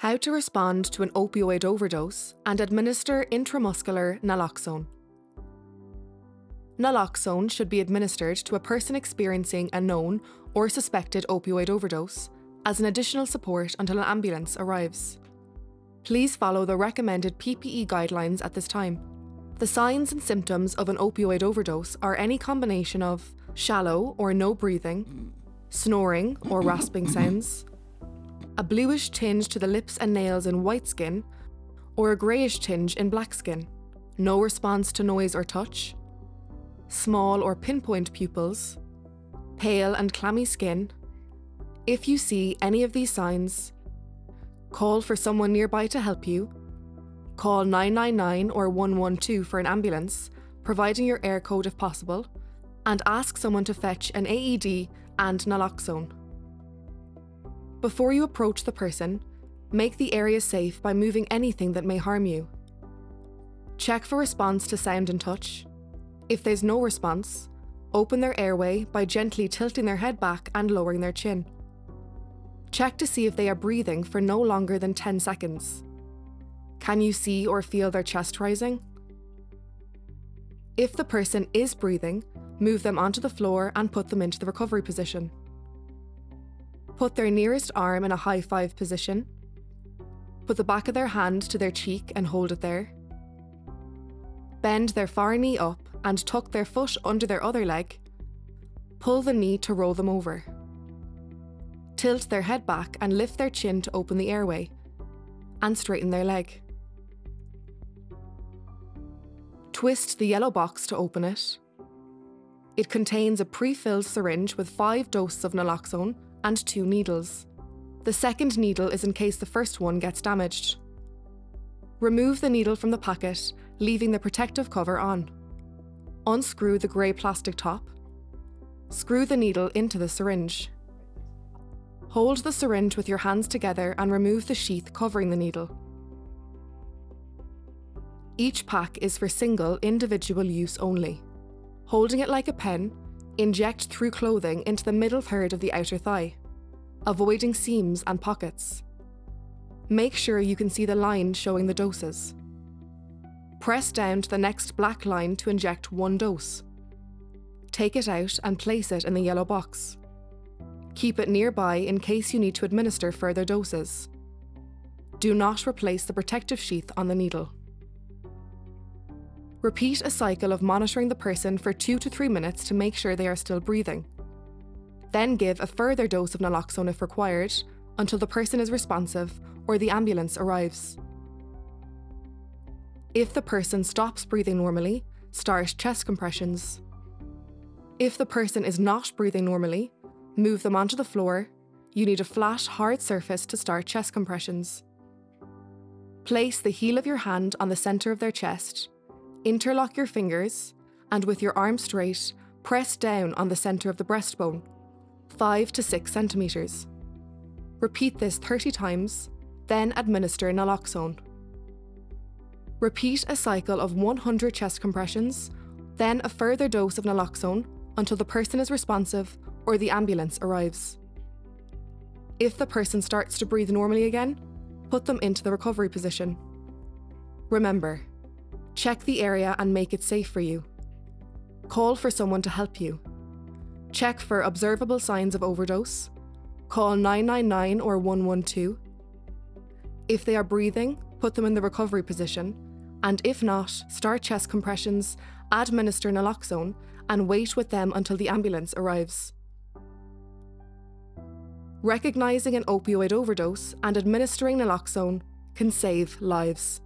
How to respond to an opioid overdose and administer intramuscular naloxone. Naloxone should be administered to a person experiencing a known or suspected opioid overdose as an additional support until an ambulance arrives. Please follow the recommended PPE guidelines at this time. The signs and symptoms of an opioid overdose are any combination of shallow or no breathing, snoring or rasping sounds, a bluish tinge to the lips and nails in white skin, or a greyish tinge in black skin, no response to noise or touch, small or pinpoint pupils, pale and clammy skin. If you see any of these signs, call for someone nearby to help you, call 999 or 112 for an ambulance, providing your Eircode if possible, and ask someone to fetch an AED and naloxone. Before you approach the person, make the area safe by moving anything that may harm you. Check for response to sound and touch. If there's no response, open their airway by gently tilting their head back and lowering their chin. Check to see if they are breathing for no longer than 10 seconds. Can you see or feel their chest rising? If the person is breathing, move them onto the floor and put them into the recovery position. Put their nearest arm in a high five position. Put the back of their hand to their cheek and hold it there. Bend their far knee up and tuck their foot under their other leg. Pull the knee to roll them over. Tilt their head back and lift their chin to open the airway. And straighten their leg. Twist the yellow box to open it. It contains a pre filled syringe with five doses of naloxone and two needles. The second needle is in case the first one gets damaged. Remove the needle from the packet, leaving the protective cover on. Unscrew the grey plastic top. Screw the needle into the syringe. Hold the syringe with your hands together and remove the sheath covering the needle. Each pack is for single, individual use only. Holding it like a pen, inject through clothing into the middle third of the outer thigh, avoiding seams and pockets. Make sure you can see the line showing the doses. Press down to the next black line to inject one dose. Take it out and place it in the yellow box. Keep it nearby in case you need to administer further doses. Do not replace the protective sheath on the needle. Repeat a cycle of monitoring the person for two to three minutes to make sure they are still breathing. Then give a further dose of naloxone if required until the person is responsive or the ambulance arrives. If the person stops breathing normally, start chest compressions. If the person is not breathing normally, move them onto the floor. You need a flat, hard surface to start chest compressions. Place the heel of your hand on the centre of their chest, interlock your fingers, and with your arm straight, press down on the centre of the breastbone, 5 to 6 centimetres. Repeat this 30 times, then administer naloxone. Repeat a cycle of 100 chest compressions, then a further dose of naloxone until the person is responsive or the ambulance arrives. If the person starts to breathe normally again, put them into the recovery position. Remember, check the area and make it safe for you. Call for someone to help you. Check for observable signs of overdose. Call 999 or 112. If they are breathing, put them in the recovery position and if not, start chest compressions, administer naloxone, and wait with them until the ambulance arrives. Recognising an opioid overdose and administering naloxone can save lives.